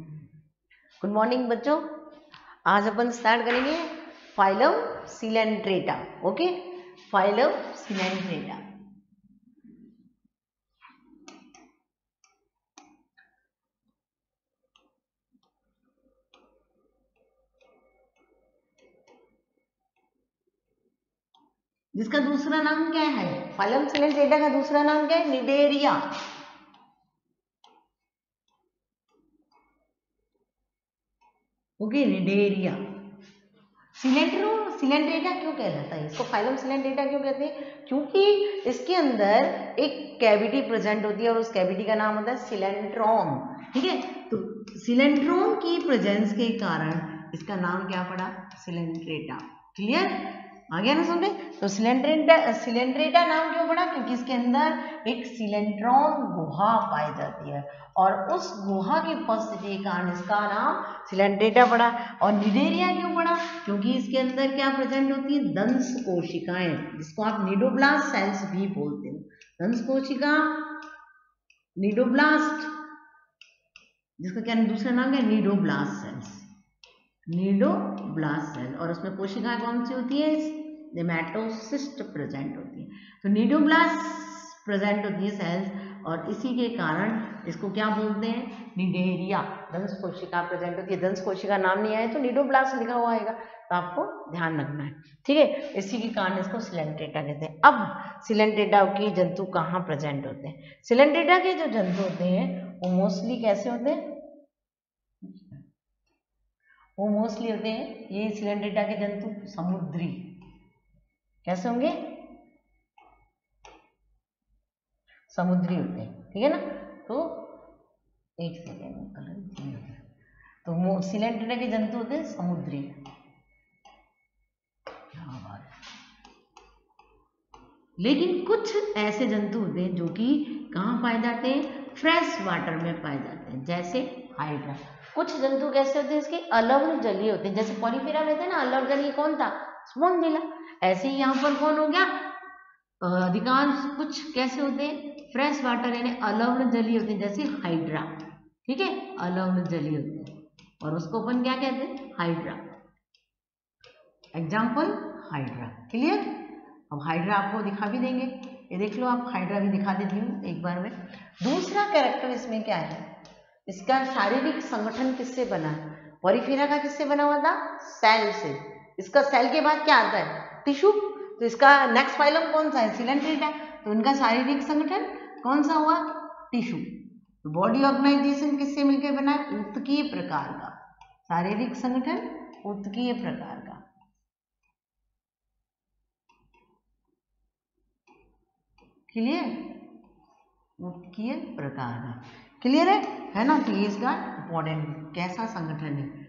Good morning बच्चों। आज अपन स्टार्ट करेंगे phylum coelenterata okay phylum coelenterata जिसका दूसरा नाम क्या है? फाइलम सिलेंट्रेटा का दूसरा नाम क्या है? Cnidaria okay Cnidaria. सिलेंड्रो सिलेंड्रेटा क्यों कह जाता है इसको फाइलम सिलेंड्रेटा क्यों कहते हैं? क्योंकि इसके अंदर एक कैविटी प्रेजेंट होती है और उस कैविटी का नाम होता है सिलेंड्रोम। ठीक है? तो सिलेंड्रोम की प्रेजेंस के कारण इसका नाम क्या पड़ा? सिलेंड्रेटा। क्लियर? आ गया ना समझे? तो सिलेंड्रेटा सिलेंड्रेटा नाम क्यों पड़ा? क्योंकि इसके अंदर एक सिलेंड्रॉन गुहा पाई जाती है। और उस गुहा की उपस्थिति के कारण इसका नाम सिलेंड्रेटा पड़ा। और निडेरिया क्यों पड़ा? क्योंकि इसके अंदर क्या प्रेजेंट होती है? दंश कोशिकाएँ, जिसको आप निडोब्लास्ट सेल्स भी बोलते हो। दंश कोशिका, निडोब्लास्ट, जिसका क्या, दूसरा नाम है निडोब्लास्ट सेल्स नीडोब्लास्ट सेल और उसमें कोशिकाएँ कौन सी होती है? नेमेटोसिस्ट प्रेजेंट होती है। तो नीडोब्लास्ट प्रेजेंट होती है सेल्स, और इसी के कारण इसको क्या बोलते हैं? निडेरिया। दंश कोशिका प्रेजेंट होती है। दंश कोशिका नाम नहीं आए तो नीडोब्लास्ट लिखा हुआ आएगा। तो आपको ध्यान रखना है। ठीक है? इसी के कारण इसको सिलेंटेटा कहते हैं। अब सिलेंटेटा की जंतु कहाँ प्रेजेंट होते हैं? सिलेंटेटा के जो जंतु होते हैं, वो मोस्टली कैसे होते हैं? वो मोस्टली होते हैं ये सिलेंडेटा के जंतु समुद्री। कैसे होंगे? समुद्री होते हैं, ठीक है ना? तो एक सेकेंड कलर तो सिलेंडेटा के जंतु होते हैं समुद्री। लेकिन कुछ ऐसे जंतु होते हैं जो कि कहाँ पाए जाते हैं? फ्रेश वाटर में पाए जाते हैं, जैसे हाइड्रा। कुछ जंतु कैसे होते हैं? इसके अलग जलीय होते हैं, जैसे पॉलीफेरा में थे ना, अलग जलीय कौन था? स्पॉन्जिला ऐसे ही यहाँ पर कौन हो गया? अधिकांश कुछ कैसे होते हैं? फ्रेश वाटर यानी अलवण जलीय होते हैं, जैसे हाइड्रा। ठीक है? अलवण जलीय होते हैं। और उसको अपन क्या कहते हैं? हाइड्रा। Example hydra. क्लियर अब हाइड्रा आपको दिखा भी देंगे। ये देख लो, आप हाइड्रा भी दिखा देती हूँ एक बार में। दूसरा कैरेक्टर इसमें क्या है? इसका शारीरिक संगठन किससे बना? पॉरीफेरा का किससे बना हुआ था? सेल से। इसका सेल के बाद क्या आता है? टिश्यू तो इसका नेक्स्ट फाइलम कौन सा है? सिलेंट्रेटा तो इनका शारीरिक संगठन कौन सा हुआ? टिश्यू तो बॉडी ऑर्गेनाइजेशन किससे मिलकर बना है? उत्कीय प्रकार का। शारीरिक संगठन उत्कीय प्रकार का। क्लियर उत्कीय प्रकार का। क्लियर है? है ना? तो ये इसका इंपॉर्टेंट कैसा संगठन है?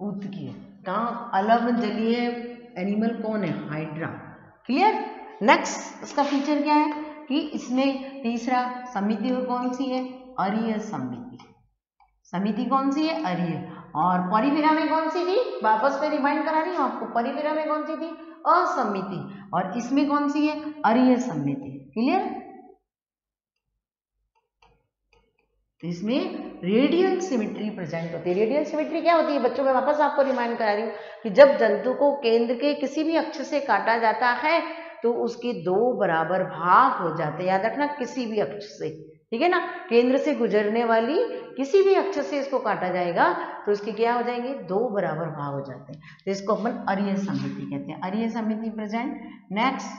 उत्कीय कहा अलग जलीय एनिमल कौन है? हाइड्रा क्लियर नेक्स्ट इसका फीचर क्या है? कि इसमें तीसरा समिति कौन सी है? अरिय समिति। समिति कौन सी है? अरिय। और परिफेरा में कौन सी थी? वापस में रिमाइंड करा रही हूँ आपको परिफेरा में कौन सी थी? असमिति। और इसमें कौन सी है? अरिय समिति। क्लियर तो इसमें रेडियल सिमेट्री प्रेजेंट होती है। रेडियल सिमेट्री क्या होती है? बच्चों, में वापस आपको रिमाइंड करा रही हूँ कि जब जंतु को केंद्र के किसी भी अक्ष से काटा जाता है तो उसके दो बराबर भाग हो जाते हैं। याद रखना, किसी भी अक्ष से। ठीक है ना? केंद्र से गुजरने वाली किसी भी अक्ष से इसको काटा जाएगा तो इसके क्या हो जाएँगे? दो बराबर भाग हो जाते हैं। तो इसको अपन अरिय समिति कहते हैं। अरिय समिति प्रेजेंट नेक्स्ट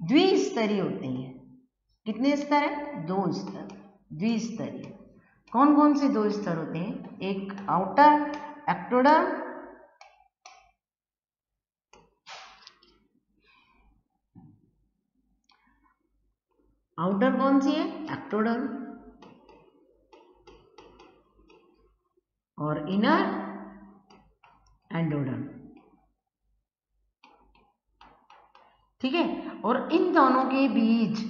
द्विस्तरीय होते हैं। कितने स्तर है? दो स्तर। द्विस्तरीय कौन कौन से दो स्तर होते हैं? एक आउटर एक्टोडर्म आउटर कौन सी है? एक्टोडर्म और इनर एंडोडर्म ठीक है? और इन दोनों के बीच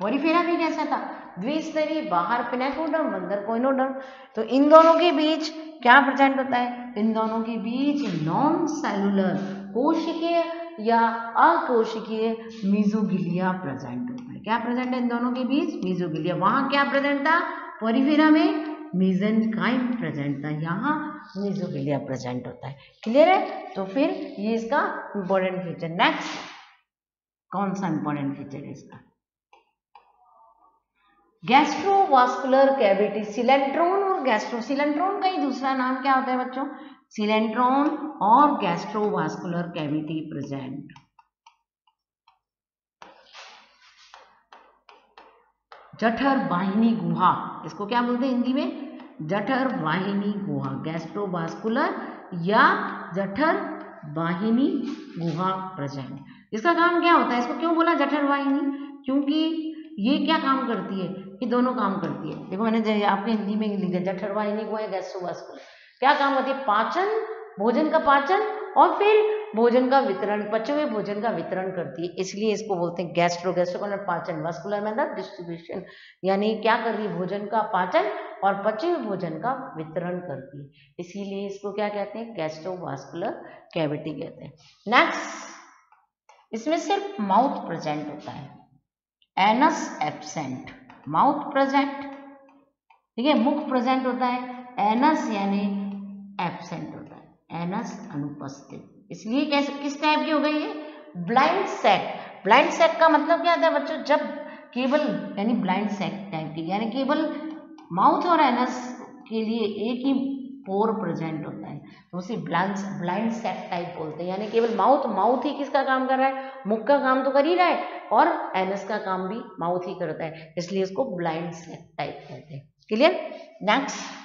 पॉरीफेरा भी कैसा था? द्विस्तरीय, बाहर पिनेकोडर्म अंदर कोइनोडर्म तो इन दोनों के बीच क्या प्रेजेंट होता है? इन दोनों के बीच नॉन सेलुलर कोशिकीय या अकोशिकीय मीजोगिलिया प्रेजेंट होता है। क्या प्रेजेंट है इन दोनों के बीच? मीजोगिलिया। वहाँ क्या प्रेजेंट था? पोरिफेरा में मीजनकाइम प्रेजेंट था। यहाँ मीजोफिलिया प्रेजेंट होता है। क्लियर है? तो फिर ये इसका इंपॉर्टेंट फीचर नेक्स्ट कौन सा इंपॉर्टेंट फीचर है इसका? गैस्ट्रोवास्कुलर कैविटी सिलेंट्रोन और गैस्ट्रो सिलेंट्रोन का ही दूसरा नाम क्या होता है बच्चों? सिलेंट्रोन और गैस्ट्रोवास्कुलर कैविटी प्रेजेंट जठर वाहिनी गुहा। इसको क्या बोलते हैं हिंदी में? जठर वाहिनी गुहा। गैस्ट्रोवास्कुलर या जठर वाहिनी गुहा प्रेजेंट इसका काम क्या होता है? इसको क्यों बोला जठर वाहिनी? क्योंकि ये क्या काम करती है? ये दोनों काम करती है। देखो मैंने आपके हिंदी में लिख लिखा जठर वाहिनी गुहा गैस्ट्रोवास्कुलर क्या काम होती है? पाचन, भोजन का पाचन और फिर भोजन का वितरण पचे हुए भोजन का वितरण करती है। इसलिए इसको बोलते हैं गैस्ट्रो गैस्ट्रो का पाचन वास्कुलर मेथड डिस्ट्रीब्यूशन यानी क्या कर रही है? भोजन का पाचन और पचे हुए भोजन का वितरण करती है। इसीलिए इसको क्या कहते हैं? गैस्ट्रो वास्कुलर कैविटी कहते हैं। नेक्स्ट इसमें सिर्फ़ माउथ प्रेजेंट होता है। एनस एबसेंट माउथ प्रेजेंट ठीक है, मुख प्रेजेंट होता है एनस यानी एबसेंट होता है एनस अनुपस्थित, इसलिए कैसे किस टाइप की हो गई है? ब्लाइंड सेट ब्लाइंड सेट का मतलब क्या होता है बच्चों? जब केवल, यानी ब्लाइंड सेट टाइप की, यानी केवल माउथ और एनस के लिए एक ही पोर प्रेजेंट होता है। तो उसे ब्लाइंड ब्लाइंड सेक टाइप बोलते हैं। यानी केवल माउथ माउथ ही किसका काम कर रहा है? मुख का काम तो कर ही रहा है और एनस का काम भी माउथ ही करता है। इसलिए उसको ब्लाइंड सेक टाइप कहते हैं। क्लियर नेक्स्ट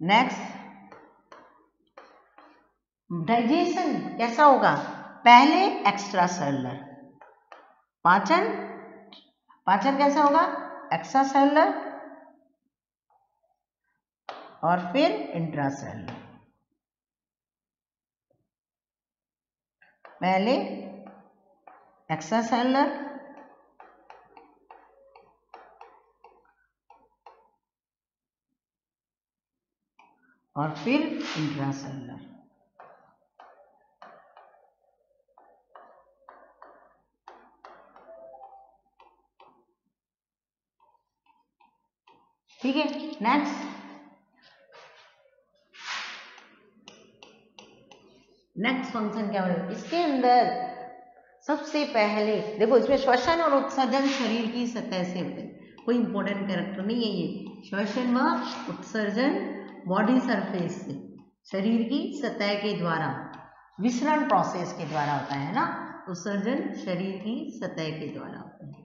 नेक्स्ट डाइजेशन कैसा होगा? पहले एक्स्ट्रा सेलुलर पाचन पाचन कैसा होगा? एक्स्ट्रा सेलुलर और फिर इंट्रा सेलुलर पहले एक्स्ट्रा सेलुलर और फिर इंट्रासेलुलर ठीक है? नेक्स्ट नेक्स्ट फ़ंक्शन क्या होगा इसके अंदर सबसे पहले, देखो, इसमें श्वसन और उत्सर्जन शरीर की सतह से होते हैं। कोई इंपॉर्टेंट कैरेक्टर नहीं है ये। श्वसन व उत्सर्जन बॉडी सरफेस से, शरीर की सतह के द्वारा, विसरण प्रोसेस के द्वारा होता है ना? उत्सर्जन शरीर की सतह के द्वारा होता है।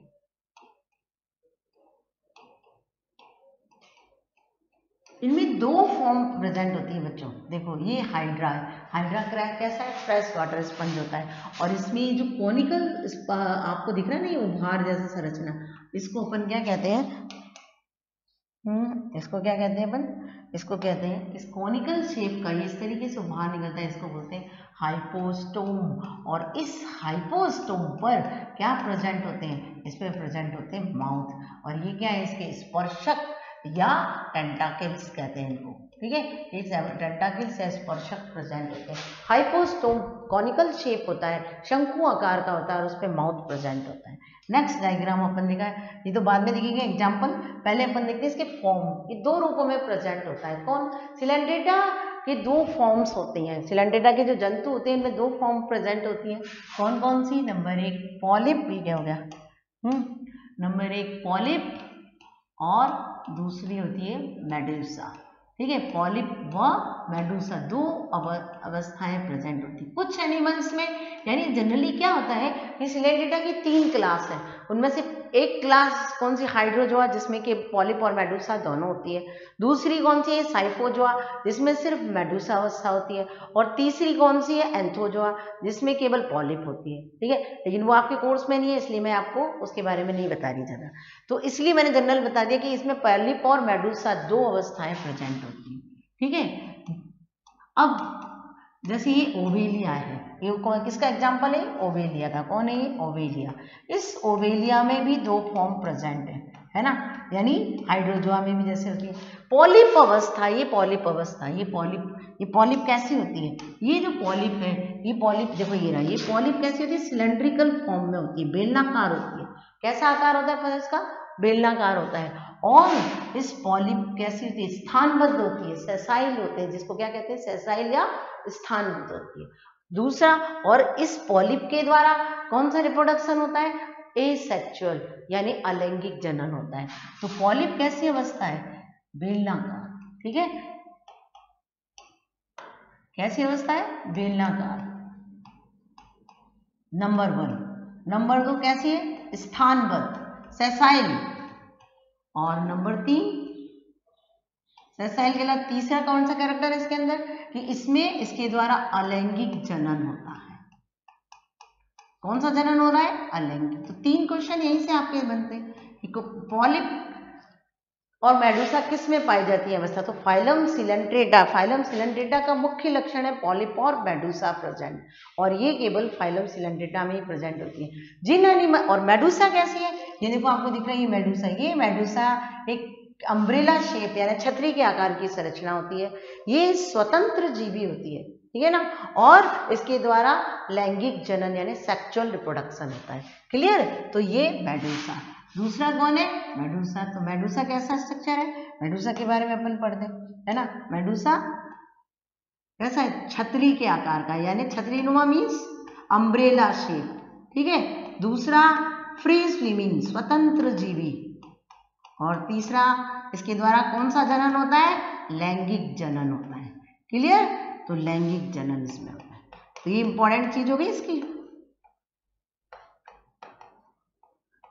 इनमें दो फॉर्म प्रेजेंट होती है बच्चों। देखो, ये हाइड्रा है। हाइड्रा क्रैक कैसा है? फ्रेश वाटर स्पंज होता है। और इसमें जो कोनिकल आपको दिख रहा है ना, ये उभार जैसा संरचना, इसको अपन क्या कहते हैं? हम्म इसको क्या कहते हैं अपन? इसको कहते हैं, इस कॉनिकल शेप का, ये इस तरीके से उभार निकलता है, इसको बोलते हैं हाइपोस्टोम और इस हाइपोस्टोम पर क्या प्रेजेंट होते हैं? इस पर प्रेजेंट होते हैं माउथ और ये क्या है? इसके स्पर्शक या टेंटाकिल्स कहते हैं इनको, ठीक है? ये टेंटाकिल्स या स्पर्शक प्रेजेंट होते हैं। हाइपोस्टोम कॉनिकल शेप होता है, शंकु आकार का होता है और उस पर माउथ प्रेजेंट होता है। नेक्स्ट डायग्राम अपन देखा है, ये तो बाद में देखेंगे एग्ज़ाम्पल पहले अपन देखते हैं इसके फॉर्म ये दो रूपों में प्रेजेंट होता है। कौन? सिलेंडेटा के दो फॉर्म्स होते हैं। सिलेंडेटा के जो जंतु होते हैं, इनमें दो फॉर्म प्रेजेंट होती हैं। कौन कौन सी? नंबर एक पॉलिप भी क्या हो गया? हम्म नंबर एक पॉलिप और दूसरी होती है मेडुसा। ठीक है, पॉलिप व मेडूसा दो अवस्थाएँ प्रेजेंट होती है। कुछ एनिमल्स में, यानी जनरली क्या होता है कि सिलेडेटा की तीन क्लास है। उनमें से एक क्लास कौन सी हाइड्रोजोआ, जिसमें कि पॉलिप और मेडुसा दोनों होती है। दूसरी कौन सी है? साइफोजोआ, जिसमें सिर्फ़ मेडुसा अवस्था होती है। और तीसरी कौन सी है? एंथोजोआ, जिसमें केवल पॉलिप होती है। ठीक है? लेकिन वो आपके कोर्स में नहीं है, इसलिए मैं आपको उसके बारे में नहीं बता रही ज़्यादा। तो इसलिए मैंने जनरल बता दिया कि इसमें पॉलिप और मेडुसा दो अवस्थाएँ प्रेजेंट होती हैं। ठीक है? अब जैसे ये ओवेलिया है ये किसका एग्ज़ाम्पल है? ओवेलिया का। कौन है ये? ओवेलिया। इस ओवेलिया में भी दो फॉर्म प्रेजेंट है है ना? यानी हाइड्रोजोआ में भी जैसे होती है। पॉलिप अवस्था, ये पॉलिप अवस्था, ये पॉलिप ये पॉलिप कैसी होती है? ये जो पॉलिप है, ये पॉलिप देखो ये रहा, ये पॉलिप कैसी होती है? सिलेंड्रिकल फॉर्म में होती है, बेलनाकार होती है। कैसा आकार होता है इसका? बेलनाकार होता है। और इस पॉलिप कैसी होती है? स्थानबद्ध होती है सेसाइल होते हैं, जिसको क्या कहते हैं? सेसाइल या स्थानबद्ध होती है। दूसरा, और इस पॉलिप के द्वारा कौन सा रिप्रोडक्शन होता है? एसेक्चुअल यानी अलैंगिक जनन होता है। तो पॉलिप कैसी अवस्था है? बेलनाकार ठीक है? कैसी अवस्था है? बेलनाकार नंबर वन नंबर दो कैसी है? स्थानबद्ध सेसाइल और नंबर तीन सेसाइल के अलावा तीसरा कौन सा कैरेक्टर है इसके अंदर? कि इसमें इसके द्वारा अलैंगिक जनन होता है। कौन सा जनन हो रहा है? अलैंगिक। तो तीन क्वेश्चन यहीं से आपके बनते हैं। पॉलिप और मेडुसा किसमें पाई जाती है अवस्था? तो फाइलम सिलेंट्रेटा फाइलम सिलेंट्रेटा का मुख्य लक्षण है पॉलिप और मेडुसा प्रेजेंट और ये केवल फाइलम सिलेंट्रेटा में ही प्रेजेंट होती है। जिन एनिमल और मेडुसा कैसी है? ये देखो आपको दिख रहा है, ये मेडुसा ये मेडुसा एक अम्ब्रेला शेप, यानी छतरी के आकार की संरचना होती है। ये स्वतंत्र जीवी होती है, ठीक है ना? और इसके द्वारा लैंगिक जनन, यानी सेक्चुअल रिप्रोडक्शन होता है। क्लियर तो ये मेडुसा। दूसरा कौन है? मेडुसा। तो मेडुसा कैसा स्ट्रक्चर है? मेडुसा के बारे में अपन पढ़ पढ़ते है ना? मेडुसा कैसा है? छतरी के आकार का, यानी छतरी नुमा मीन्स अम्ब्रेला शेप ठीक है? दूसरा फ्री स्विमिंग स्वतंत्र जीवी। और तीसरा, इसके द्वारा कौन सा जनन होता है? लैंगिक जनन होता है। क्लियर तो लैंगिक जनन इसमें होता है। तो ये इंपॉर्टेंट चीज़ होगी इसकी।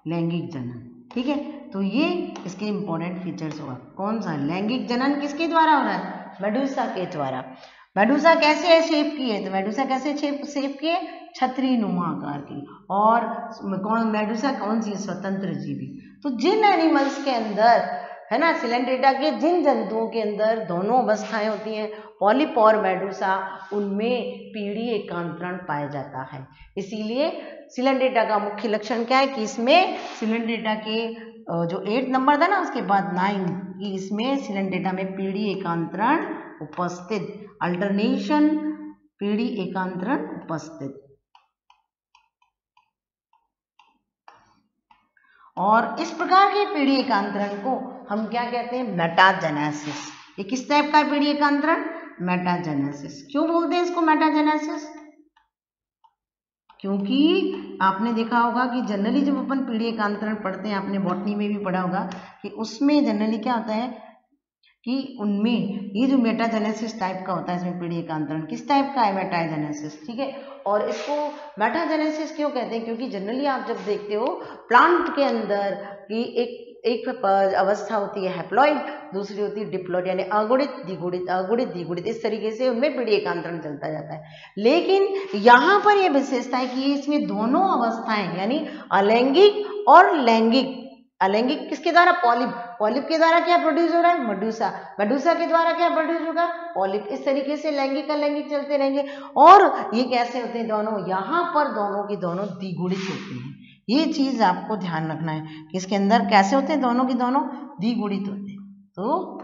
लैंगिक जनन, ठीक है? तो ये इसके इंपॉर्टेंट फीचर्स होगा। कौन सा? लैंगिक जनन किसके द्वारा हो रहा है? मेडुसा के द्वारा। मेडुसा कैसे है शेप की है तो मेडुसा कैसे शेप शेप की है छतरी नुमा आकार की और कौन मेडुसा कौन सी स्वतंत्र जीवी। तो जिन एनिमल्स के अंदर, है ना, सिलेंड्रेटा के, जिन जंतुओं के अंदर दोनों अवस्थाएँ होती हैं पॉलिप और मेडुसा, उनमें पीढ़ी एकांतरण पाया जाता है। इसीलिए सिलेंड्रेटा का मुख्य लक्षण क्या है कि इसमें सिलेंड्रेटा के जो एट नंबर था ना, उसके बाद नाइन कि इसमें सिलेंड्रेटा में पीढ़ी एकांतरण उपस्थित अल्टरनेशन पीढ़ी एकांतरण उपस्थित। और इस प्रकार के पीढ़ी एकांतरण को हम क्या कहते हैं? मेटाजेनेसिस ये किस टाइप का पीढ़ी एकांतरण? मेटाजेनेसिस क्यों बोलते हैं इसको मेटाजेनेसिस क्योंकि आपने देखा होगा कि जनरली जब अपन पीढ़ी एकांतरण पढ़ते हैं, आपने बॉटनी में भी पढ़ा होगा कि उसमें जनरली क्या होता है? कि उनमें ये जो मेटाजेनेसिस टाइप का होता है, इसमें पीढ़ी एकांतरण, किस टाइप का है मेटाजेनेसिस ठीक है? और इसको मेटाजेनेसिस क्यों कहते हैं? क्योंकि जनरली आप जब देखते हो प्लांट के अंदर कि एक एक अवस्था होती है हैप्लॉइड दूसरी होती है डिप्लॉइड यानी अगुणित, द्विगुणित अगुणित, द्विगुणित, इस तरीके से उनमें पीढ़ी एकांतरण चलता जाता है। लेकिन यहाँ पर यह विशेषता है कि इसमें दोनों अवस्थाएँ, यानी अलैंगिक और लैंगिक अलैंगिक किसके द्वारा? पॉलिप। पॉलिप के द्वारा क्या प्रोड्यूस हो रहा है? मडूसा मडूसा के द्वारा क्या प्रोड्यूस होगा? पॉलिप इस तरीके से लैंगिक, अलैंगिक चलते रहेंगे। और ये कैसे होते हैं दोनों? यहाँ पर दोनों के दोनों द्विगुणित होते हैं। ये चीज़ आपको ध्यान रखना है कि इसके अंदर कैसे होते हैं दोनों के दोनों? द्विगुणित होते हैं। तो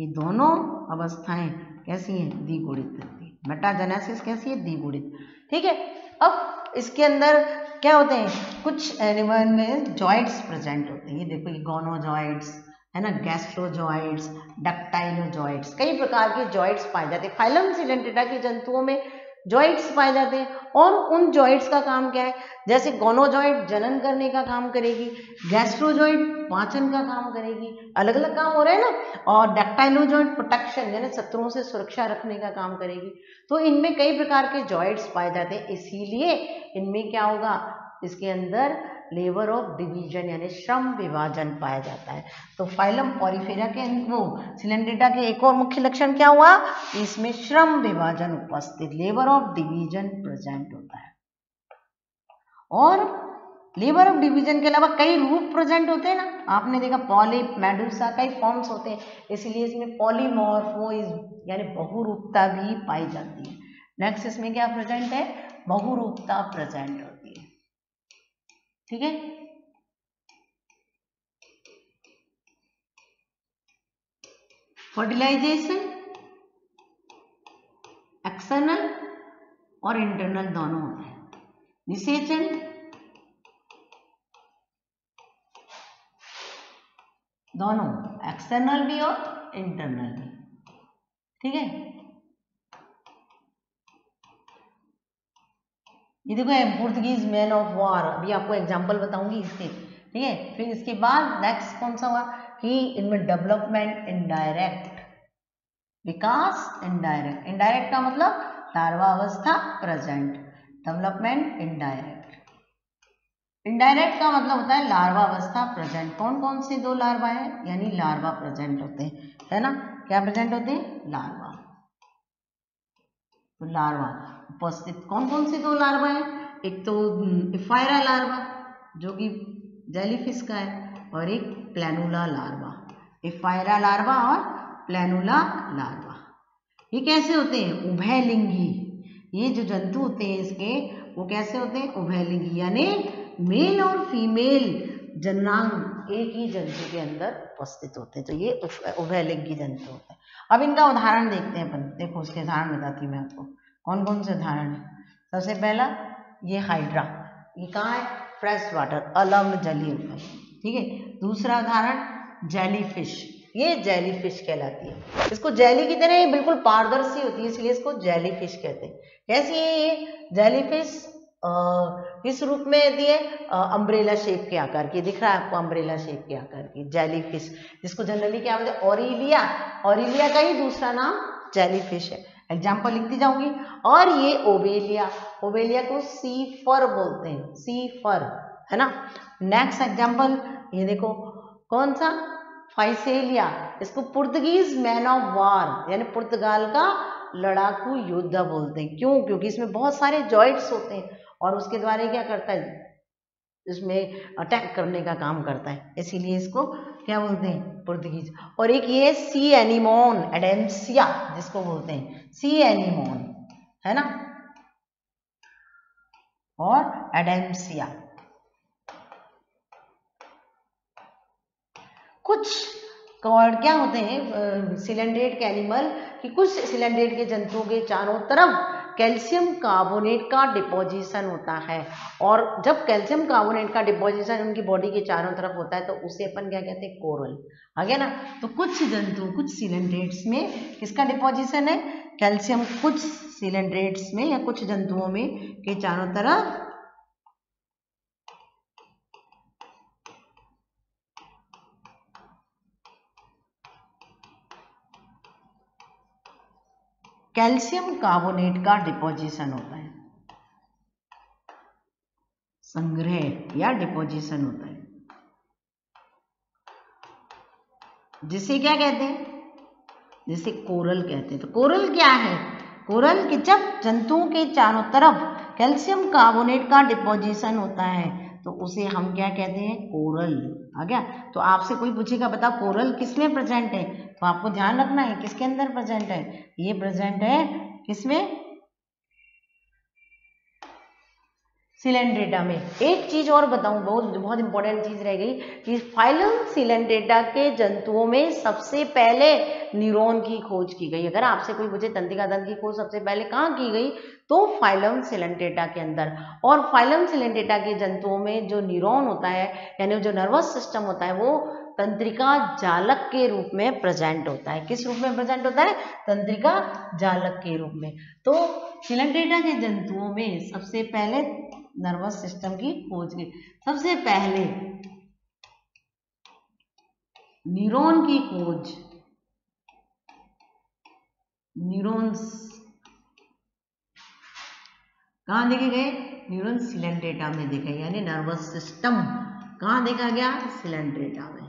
ये दोनों अवस्थाएँ कैसी हैं? द्विगुणित होती है। मेटाजेनेसिस कैसी है? द्विगुणित। ठीक है? अब इसके अंदर क्या होते हैं? कुछ एनिमल में जॉइंट्स प्रेजेंट होते हैं। ये देखो ये गोनो जॉइंट्स है ना? गैस्ट्रोजॉइड्स डक्टाइलोजॉइड्स कई प्रकार के जॉइंट्स पाए जाते हैं। फाइलम सिलेंटेटा के जंतुओं में जॉइंट्स पाए जाते हैं। और उन जॉइंट्स का काम क्या है? जैसे गोनोजॉइंट जनन करने का काम करेगी गैस्ट्रोजॉइंट पाचन का काम करेगी अलग अलग काम हो रहे हैं ना? और डेक्टाइलोजॉइंट प्रोटेक्शन यानी शत्रुओं से सुरक्षा रखने का काम करेगी। तो इनमें कई प्रकार के जॉइंट्स पाए जाते हैं। इसीलिए इनमें क्या होगा? इसके अंदर लेबर ऑफ़ डिवीज़न यानी श्रम विभाजन पाया जाता है। तो फाइलम पॉरीफेरा के वो सिलेंडेटा के एक और मुख्य लक्षण क्या हुआ? इसमें श्रम विभाजन उपस्थित लेबर ऑफ़ डिवीज़न प्रेजेंट होता है। और लेबर ऑफ़ डिवीज़न के अलावा कई रूप प्रेजेंट होते हैं ना। आपने देखा पॉलिप मेडुसा, कई फॉर्म्स होते हैं। इसलिए इसमें पॉलीमॉर्फोइज यानी बहुरूपता भी पाई जाती है। नेक्स्ट इसमें क्या प्रेजेंट है? बहुरूपता प्रेजेंट होती है। ठीक है? फर्टिलाइजेशन एक्सटर्नल और इंटरनल दोनों होता है। निषेचन, दोनों एक्सटर्नल भी और इंटरनल भी। ठीक है? ये देखो पुर्तगीज मैन ऑफ़ वॉर अभी आपको एग्ज़ाम्पल बताऊँगी इसके। ठीक है? फिर इसके बाद नेक्स्ट कौन सा हुआ? कि इनमें डेवलपमेंट इनडायरेक्ट विकास इनडायरेक्ट इनडायरेक्ट का मतलब लार्वा अवस्था प्रेजेंट डेवलपमेंट इनडायरेक्ट इनडायरेक्ट का मतलब होता है लार्वा अवस्था प्रेजेंट कौन कौन से दो लार्वा है? यानी लार्वा प्रेजेंट होते हैं। है ना? क्या प्रेजेंट होते हैं? लार्वा। तो लार्वा। उपस्थित कौन कौन से दो लार्वा है? एक तो इफायरा लार्वा जो कि जेलीफिश का है, और एक प्लेनुला लार्वा इफायरा लार्वा और प्लेनुला लार्वा ये कैसे होते हैं? उभयलिंगी। ये जो जंतु होते हैं इसके, वो कैसे होते हैं? उभयलिंगी, यानी मेल और फीमेल जन्नांग एक ही जंतु के अंदर उपस्थित होते हैं। तो ये उभयलिंगी जंतु होते हैं। अब इनका उदाहरण देखते हैं अपन। देखो, उसके उदाहरण बताती हूँ मैं आपको। कौन कौन से उदाहरण है? सबसे पहला, ये हाइड्रा ये कहाँ है? फ्रेश वाटर अलग जली होता ठीक है? दूसरा उदाहरण जेली फ़िश ये जेली फ़िश कहलाती है। इसको जेली की तरह बिल्कुल पारदर्शी होती है, इसलिए इसको जेली फ़िश कहते हैं। कैसी है ये? जेली फ़िश किस रूप में यदि है? अम्ब्रेला शेप के आकार की। दिख रहा है आपको अम्ब्रेला शेप के आकार की जेली फ़िश जिसको जनरली क्या बोलते हैं? ऑरिलिया ऑरिलिया का ही दूसरा नाम जेली फ़िश है। एग्ज़ाम्पल लिखती जाऊँगी। और ये ओबेलिया ओबेलिया को सी फर बोलते हैं। सी फर है ना? नेक्स्ट एग्ज़ाम्पल ये देखो, कौन सा? फाइसेलिया इसको पुर्तगीज मैन ऑफ़ वार यानी पुर्तगाल का लड़ाकू योद्धा बोलते हैं। क्यों? क्योंकि इसमें बहुत सारे जॉइंट्स होते हैं। और उसके द्वारा क्या करता है? इसमें अटैक करने का काम करता है। इसीलिए इसको क्या बोलते हैं? पुर्तगीज। और एक ये सी एनिमोन एडेंसिया जिसको बोलते हैं। सी एनिमोन है ना? और एडेंसिया कुछ क्या होते हैं? सिलेंड्रेट के एनिमल कि कुछ सिलेंड्रेट के जंतुओं के चारों तरफ़ कैल्शियम कार्बोनेट का डिपोजिशन होता है। और जब कैल्शियम कार्बोनेट का डिपोजिशन उनकी बॉडी के चारों तरफ़ होता है तो उसे अपन क्या कहते हैं? कोरल। आ गया ना? तो कुछ जंतु, कुछ सिलेंड्रेट्स में किसका डिपोजिशन है? कैल्शियम कुछ सिलेंड्रेट्स में या कुछ जंतुओं में के चारों तरफ़ कैल्शियम कार्बोनेट का डिपोजिशन होता है। संग्रह या डिपोजिशन होता है। जिसे क्या कहते हैं? जिसे कोरल कहते हैं। तो कोरल क्या है? कोरल के जब जंतुओं के चारों तरफ़ कैल्शियम कार्बोनेट का डिपोजिशन होता है तो उसे हम क्या कहते हैं? कोरल। आ गया? तो आपसे कोई पूछेगा, बताओ, कोरल किसमें प्रेजेंट है? तो आपको ध्यान रखना है, किसके अंदर प्रेजेंट है? ये प्रेजेंट है किसमें? सिलेंड्रेटा में। एक चीज़ और बताऊँ, बहुत बहुत इंपॉर्टेंट चीज़ रह गई कि फाइलम सिलेंड्रेटा के जंतुओं में सबसे पहले न्यूरॉन की खोज की गई। अगर आपसे कोई पूछे, तंत्रिका दंत की खोज सबसे पहले कहाँ की गई? तो फाइलम सिलेंड्रेटा के अंदर। और फाइलम सिलेंड्रेटा के जंतुओं में जो न्यूरॉन होता है, यानी जो नर्वस सिस्टम होता है, वो तंत्रिका जालक के रूप में प्रेजेंट होता है। किस रूप में प्रेजेंट होता है? तंत्रिका जालक के रूप में। तो सिलेंड्रेटा के जंतुओं में सबसे पहले नर्वस सिस्टम की खोज की। सबसे पहले न्यूरॉन की खोज। न्यूरॉन्स कहाँ देखे गए? न्यूरॉन सिलेंड्रेटा में देखे यानी नर्वस सिस्टम कहाँ देखा गया? सिलेंड्रेटा में।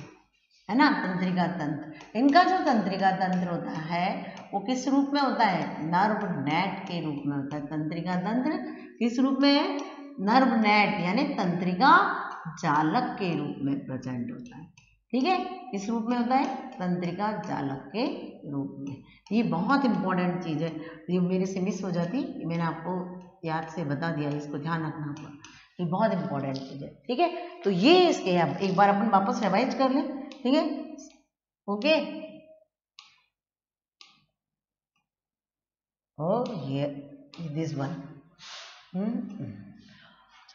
है ना? तंत्रिका तंत्र। इनका जो तंत्रिका तंत्र होता है, वो किस रूप में होता है? नर्व नेट के रूप में होता है। तंत्रिका तंत्र किस रूप में है? नर्व नेट यानी तंत्रिका जालक के रूप में प्रेजेंट होता है। ठीक है? किस रूप में होता है? तंत्रिका जालक के रूप में। ये बहुत इंपॉर्टेंट चीज़ है। ये मेरे से मिस हो जाती मैंने आपको याद से बता दिया, इसको ध्यान रखना होगा। ये बहुत इंपॉर्टेंट चीज़ है। ठीक है? तो ये इसके अब एक बार अपन वापस रिवाइज कर लें। ठीक है? ओके? और ये this one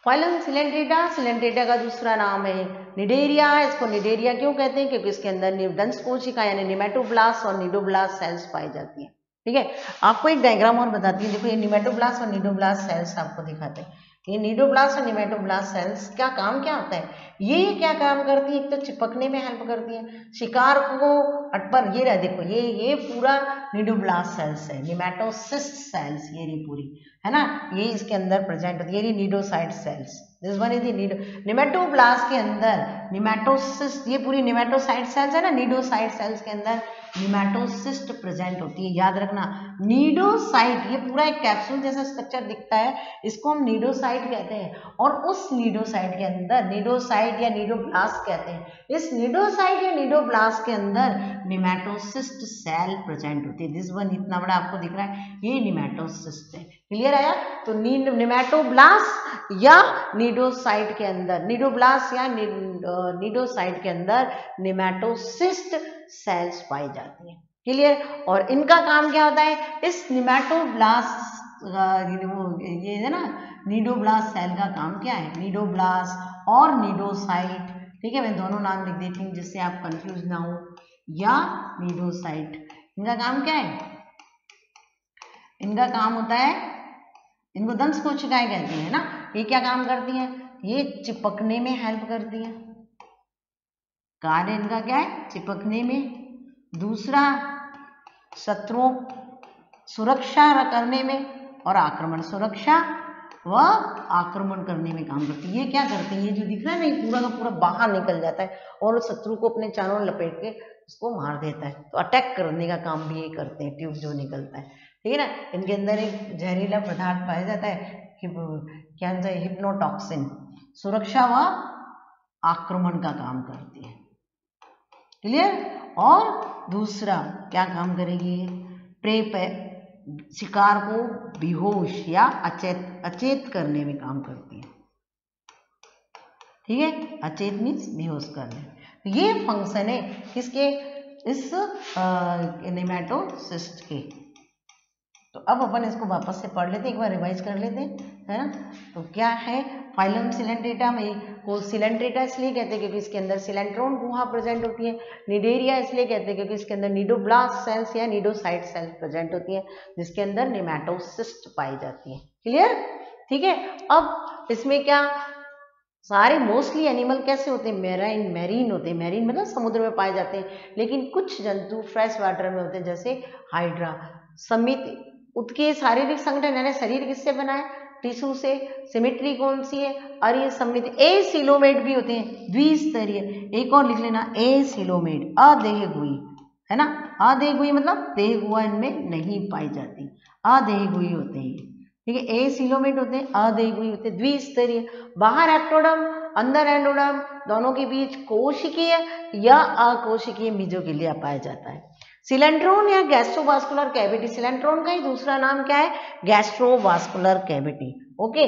phylum coelenterata coelenterata का दूसरा नाम है निडेरिया। इसको निडेरिया क्यों कहते हैं? क्योंकि इसके अंदर दंश कोशिका यानी निमेटोब्लास्ट और निडोब्लास्ट सेल्स पाई जाती है। ठीक है? आपको एक डायग्राम और बताती है। देखो, ये निमेटोब्लास्ट और निडोब्लास्ट सेल्स आपको दिखाते हैं। ये नीडोब्लास्ट और निमेटोब्लास्ट सेल्स क्या काम क्या होता है? ये क्या काम करती है? एक तो चिपकने में हेल्प करती है। शिकार को अटपर ये रहा, देखो, ये ये पूरा नीडोब्लास्ट सेल्स है निमेटोसिस्ट सेल्स ये रही पूरी, है ना? ये इसके अंदर प्रेजेंट होती है, ये रही cnidocyte cells this one is cnido nematoblast के अंदर निमेटोसिस्ट ये पूरी निमेटोसाइड सेल्स है ना? नीडोसाइड सेल्स के अंदर निमेटोसिस्ट प्रेजेंट होती है, याद रखना। नीडोसाइट, ये पूरा एक कैप्सूल जैसा स्ट्रक्चर दिखता है, इसको हम नीडोसाइट कहते हैं। और उस नीडोसाइट के अंदर, नीडोसाइट या नीडोब्लास्ट कहते हैं। इस नीडोसाइट या नीडोब्लास्ट के अंदर निमेटोसिस्ट सेल प्रेजेंट होती है। दिस वन इतना बड़ा आपको दिख रहा है, ये निमेटोसिस्ट है। क्लियर आया? तो निमेटोब्लास्ट या नीडोसाइट के अंदर, नीडोब्लास्ट या नीडोसाइट के अंदर निमेटोसिस्ट सेल्स पाई जाती हैं। क्लियर और इनका काम क्या होता है? इस निमेटोब्लास्ट ये है ना नीडोब्लास्ट सेल का काम क्या है? नीडोब्लास्ट और नीडोसाइट ठीक है, मैं दोनों नाम लिख देती हूँ जिससे आप कंफ्यूज ना हो। या नीडोसाइट इनका काम क्या है? इनका काम होता है, इनको दंश कोशिकाएँ कहती हैं ना? ये क्या काम करती हैं? ये चिपकने में हेल्प करती हैं। कार्य इनका क्या है? चिपकने में। दूसरा, शत्रुओं सुरक्षा करने में और आक्रमण सुरक्षा व आक्रमण करने में काम करती है। ये क्या करते हैं? ये जो दिख रहा है ना, ये पूरा का पूरा बाहर निकल जाता है और शत्रु को अपने चारों लपेट के उसको मार देता है। तो अटैक करने का काम भी ये करते हैं ट्यूब जो निकलता है। ठीक है ना? इनके अंदर एक जहरीला पदार्थ पाया जाता है क्या हिप्नोटॉक्सिन सुरक्षा व आक्रमण का काम करती है। क्लियर और दूसरा, क्या काम करेगी? प्रे पे शिकार को बेहोश या अचेत अचेत करने में काम करती है। ठीक है? अचेत मीन्स बेहोश करने। तो ये फ़ंक्शन है किसके? इस नेमेटोसिस्ट के। तो अब अपन इसको वापस से पढ़ लेते हैं, एक बार रिवाइज कर लेते हैं, है ना? तो क्या है? फाइलम सिलेंड्रेटा में को सिलेंड्रेटा इसलिए कहते हैं क्योंकि इसके अंदर सिलेंट्रॉन गुहा प्रेजेंट होती है, निडेरिया इसलिए कहते हैं क्योंकि इसके अंदर नीडोब्लास्ट सेल्स या नीडोसाइट सेल्स प्रेजेंट होती है, जिसके अंदर निमेटोसिस्ट पाई जाती है। क्लियर ठीक है? अब इसमें क्या सारे मोस्टली एनिमल कैसे होते हैं? मेराइन मैरीन होते हैं। मैरीन मतलब समुद्र में पाए जाते हैं। लेकिन कुछ जंतु फ्रेश वाटर में होते हैं, जैसे हाइड्रा समिति उसके शारीरिक संगठन, यानी शरीर किससे बना है? टिश्यू से सिमेट्री कौन सी है? और ये समृद्ध ए सिलोमेट भी होते हैं, द्विस्तरीय। एक और लिख लेना ए सिलोमेट अदेह गुई, है ना? अदेह गुई मतलब देह गुआ इनमें नहीं पाई जाती। अदेह गुई होते हैं। ठीक है ए सिलोमेट होते हैं अदेह गुई होते हैं, द्विस्तरीय। बाहर एक्टोडम अंदर एंडोडम दोनों के बीच कोशिकीय या अकोशिकीय बीजों के लिए पाया जाता है। सिलेंड्रोन या गैस्ट्रोवास्कुलर कैविटी। सिलेंड्रोन का ही दूसरा नाम क्या है? Gastrovascular cavity. ओके?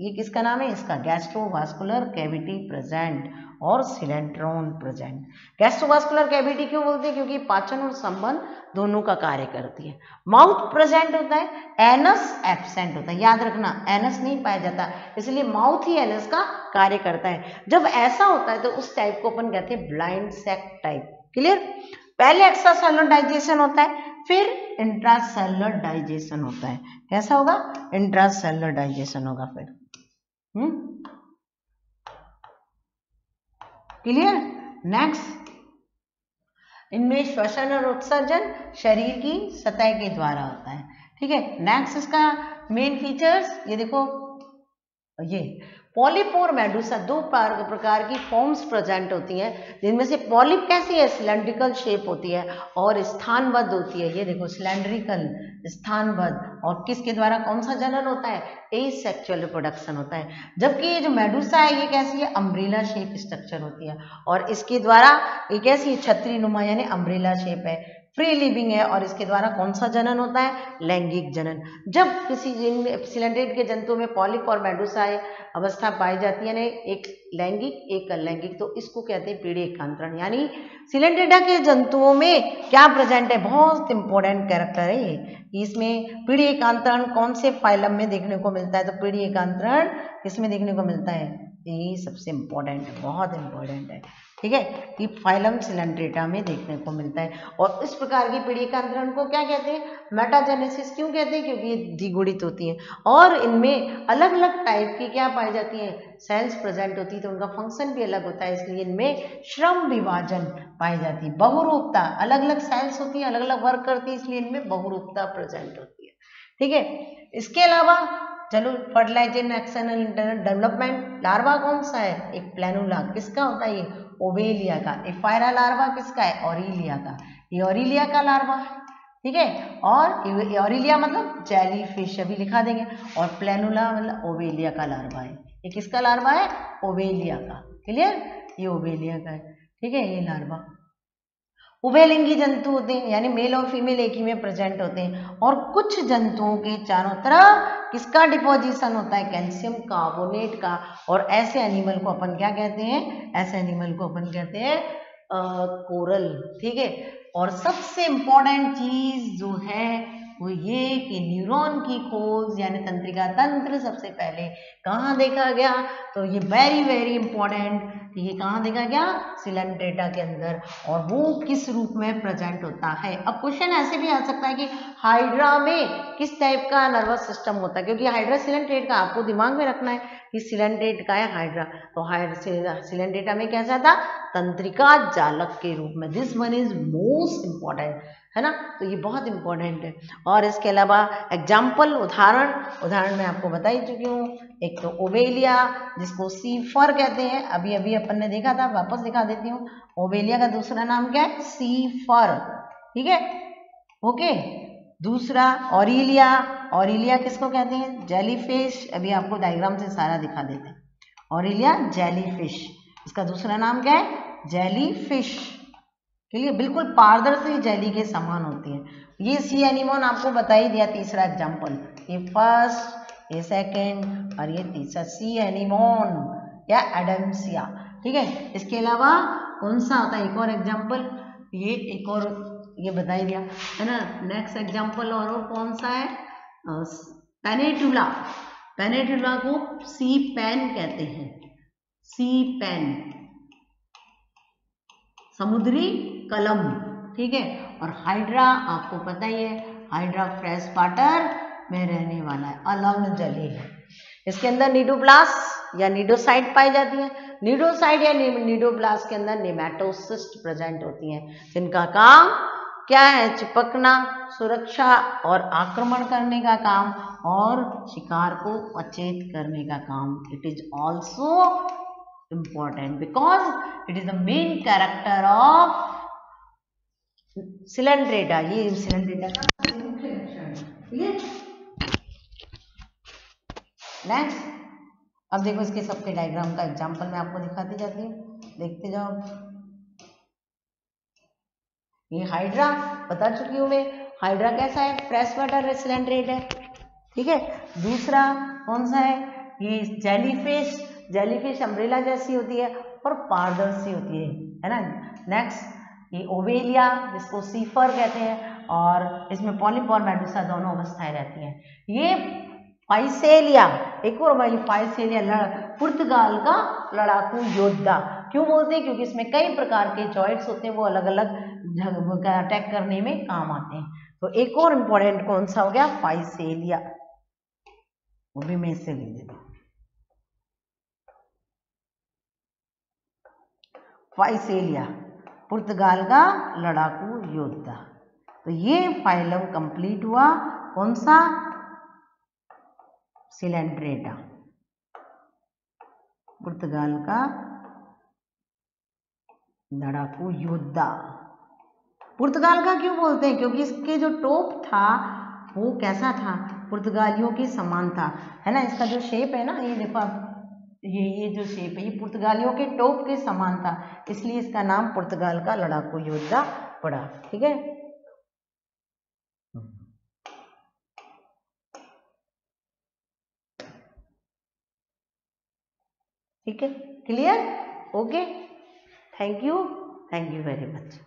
ये किसका नाम है? इसका। गैस्ट्रोवास्कुलर कैविटी प्रेजेंट और सिलेंट्रोन प्रेजेंट। गैस्ट्रोवास्कुलर कैविटी क्यों बोलते हैं? क्योंकि पाचन और संबंध दोनों का कार्य करती है। माउथ प्रेजेंट होता है, एनस एबसेंट होता है। याद रखना, एनस नहीं पाया जाता, इसलिए माउथ ही एनस का कार्य करता है। जब ऐसा होता है तो उस टाइप को अपन कहते हैं ब्लाइंड सेक टाइप। क्लियर? पहले एक्स्ट्रा डाइजेशन होता है, फिर इंट्रासेलुलर डाइजेशन होता है। कैसा होगा? इंट्रासेलुलर डाइजेशन होगा फिर। हम्म? क्लियर नेक्स्ट इनमें श्वसन और उत्सर्जन शरीर की सतह के द्वारा होता है। ठीक है? नेक्स्ट इसका मेन फीचर्स ये देखो, ये पॉलिप मेडुसा दो प्रकार की फॉर्म्स प्रेजेंट होती हैं, जिनमें से पॉलिप कैसी है? सिलेंड्रिकल शेप होती है और स्थानबद्ध होती है। ये देखो सिलेंड्रिकल स्थानबद्ध। और किसके द्वारा कौन सा जनन होता है? ए सेक्चुअल रिप्रोडक्शन होता है। जबकि ये जो मेडुसा है, ये कैसी है? अम्ब्रेला शेप स्ट्रक्चर होती है। और इसके द्वारा ये कैसी है? छत्री नुमा यानी अम्ब्रेला शेप है। फ्री लिविंग है और इसके द्वारा कौन सा जनन होता है? लैंगिक जनन। जब किसी जिन सिलेंड्रेट के जंतु में पॉलिप और मेडुसा अवस्था पाई जाती है एक लैंगिक, एक अलैंगिक तो इसको कहते हैं पीढ़ी एकांतरण यानी सिलेंड्रेडा के जंतुओं में क्या प्रेजेंट है? बहुत इंपॉर्टेंट कैरेक्टर है ये। इसमें पीढ़ी एकांतरण कौन से फाइलम में देखने को मिलता है? तो पीढ़ी एकांतरण किसमें देखने को मिलता है? ये सबसे इम्पोर्टेंट है, बहुत इम्पोर्टेंट है। ठीक है? कि फाइलम सिलेंड्रेटा में देखने को मिलता है। और इस प्रकार की पीढ़ी का अंतरण को क्या कहते हैं? मेटाजेनेसिस क्यों कहते हैं? क्योंकि ये द्विगुणित होती हैं। और इनमें अलग अलग टाइप की क्या पाई जाती है? सेल्स प्रेजेंट होती है तो उनका फ़ंक्शन भी अलग होता है, इसलिए इनमें श्रम विभाजन पाई जाती है। बहुरूपता अलग अलग सेल्स होती है अलग अलग वर्क करती है, इसलिए इनमें बहुरूपता प्रेजेंट होती है। ठीक है? इसके अलावा, चलो fertilization external internal development larva कौन सा है? एक प्लेनुला किसका होता है ये? ओवेलिया का। एफायरा लार्वा किसका है? ऑरिलिया का। ये ऑरिलिया का लार्वा है, ठीक है? और ऑरिलिया मतलब जेली फ़िश अभी लिखा देंगे। और प्लेनुला मतलब ओवेलिया का लार्वा है। ये किसका लार्वा है? ओवेलिया का। क्लियर ये ओवेलिया का है। ठीक है, ये लार्वा उभयलिंगी जंतु होते हैं, यानी मेल और फीमेल एक ही में प्रेजेंट होते हैं। और कुछ जंतुओं के चारों तरफ़ किसका डिपोजिशन होता है? कैल्शियम कार्बोनेट का। और ऐसे एनिमल को अपन क्या कहते हैं? ऐसे एनिमल को अपन कहते हैं कोरल, ठीक है? और सबसे इंपॉर्टेंट चीज़ जो है, वो ये कि न्यूरॉन की खोज, यानी तंत्रिका तंत्र सबसे पहले कहाँ देखा गया? तो ये वेरी वेरी इंपॉर्टेंट ये कहाँ देखा गया? सिलेंड्रेटा के अंदर। और वो किस रूप में प्रेजेंट होता है? अब क्वेश्चन ऐसे भी आ सकता है कि हाइड्रा में किस टाइप का नर्वस सिस्टम होता है? क्योंकि हाइड्रा सिलेंड्रेट का आपको दिमाग में रखना है कि सिलेंड्रेट का है हाइड्रा तो हाइड्रा सिलेंड्रेटा में कैसा था? तंत्रिका जालक के रूप में। This one is most important है ना? तो ये बहुत इंपॉर्टेंट है। और इसके अलावा एग्ज़ाम्पल उदाहरण उदाहरण मैं आपको बता ही चुकी हूँ। एक तो ओवेलिया, जिसको सी सीफर कहते हैं। अभी अभी अपन ने देखा था, वापस दिखा देती हूँ। ओवेलिया का दूसरा नाम क्या है? सी सीफर ठीक है? ओके दूसरा ऑरिलिया। ऑरिलिया किसको कहते हैं? जेलीफिश अभी आपको डायग्राम से सारा दिखा देते हैं। ऑरिलिया जेलीफिश इसका दूसरा नाम क्या है? जेलीफिश क्लियर बिल्कुल पारदर्शी जेली के समान होती है। ये सी एनिमोन आपको बता ही दिया तीसरा एग्ज़ाम्पल ये फ़र्स्ट ये सेकंड और ये तीसरा सी एनिमोन या एडम्सिया ठीक है? इसके अलावा कौन सा होता है? एक और एग्ज़ाम्पल ये एक और ये बता ही दिया। है ना? नेक्स्ट एग्ज़ाम्पल और, और कौन सा है? पेनेटुला पेनेटुला को सी पेन कहते हैं। सी पेन समुद्री कलम, ठीक है? और हाइड्रा आपको पता ही है हाइड्रा फ्रेश वाटर में रहने वाला है अलग्न जली है। इसके अंदर नीडोप्लास या नीडोसाइड पाई जाती है। नीडोसाइड या नीडोप्लास के अंदर निमेटोसिस्ट प्रेजेंट होती हैं, जिनका काम क्या है? चिपकना, सुरक्षा और आक्रमण करने का काम और शिकार को अचेत करने का काम। It is also important because it is the main character of Coelenterata ये सिलेंड्रेटा का नेक्स्ट अब देखो इसके सबके डायग्राम का एग्जांपल मैं आपको दिखाती जाती हूँ। देखते जाओ। ये हाइड्रा बता चुकी हूँ मैं। हाइड्रा कैसा है? फ्रेश वाटर रेसिलेंट रेट है। ठीक है? दूसरा कौन सा है? ये जेलीफिश जेलीफिश अम्ब्रेला जैसी होती है और पारदर्शी होती है। है ना? नेक्स्ट ये ओवेलिया, जिसको सीफर कहते हैं, और इसमें पॉलिप और मेडुसा दोनों अवस्थाएँ रहती हैं। ये फाइसेलिया, एक और भाई फाइसेलिया पुर्तगाल का लड़ाकू योद्धा। क्यों बोलते हैं? क्योंकि इसमें कई प्रकार के जॉइंट्स होते हैं, वो अलग अलग अटैक करने में काम आते हैं। तो एक और इम्पोर्टेंट कौन सा हो गया? फाइसेलिया। वो भी मैं इससे ले हूँ। फाइसेलिया। पुर्तगाल का लड़ाकू योद्धा तो ये फाइलम कंप्लीट हुआ। कौन सा? सिलेंड्रेटा। पुर्तगाल का लड़ाकू योद्धा। पुर्तगाल का क्यों बोलते हैं? क्योंकि इसके जो टोप था, वो कैसा था? पुर्तगालियों के समान था। है ना? इसका जो शेप है ना, ये देखो आप ये ये जो शेप है, ये पुर्तगालियों के टोप के समान था, इसलिए इसका नाम पुर्तगाल का लड़ाकू योद्धा पड़ा, ठीक है? ठीक है? Clear okay thank you thank you very much